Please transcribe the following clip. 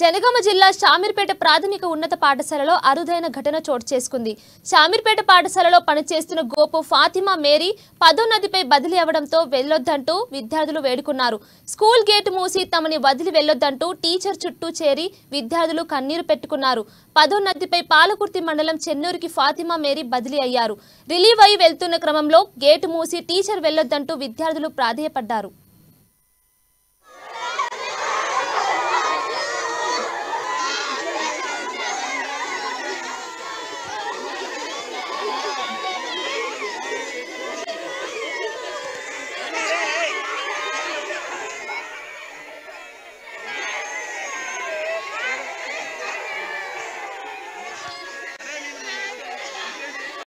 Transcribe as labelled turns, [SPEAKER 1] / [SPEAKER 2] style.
[SPEAKER 1] జనగామ జిల్లా షామీర్పేట ప్రాథమిక ఉన్నత పాఠశాలలో అరుదైన ఘటన చోటు చేసుకుంది. షామీర్పేట పాఠశాలలో పనిచేస్తున్న గోపు ఫాతిమా మేరీ పదోన్నతిపై బదిలీ అవ్వడంతో వెళ్ళొద్దంటూ విద్యార్థులు వేడుకున్నారు. స్కూల్ గేటు మూసి తమని వదిలి వెళ్ళొద్దంటూ టీచర్ చుట్టూ చేరి విద్యార్థులు కన్నీరు పెట్టుకున్నారు. పదోన్నతిపై పాలకుర్తి మండలం చెన్నూరుకి ఫాతిమా మేరీ బదిలీ అయ్యారు. రిలీవ్ అయి వెళ్తున్న క్రమంలో గేటు మూసి టీచర్ వెళ్ళొద్దంటూ విద్యార్థులు ప్రాధేయపడ్డారు.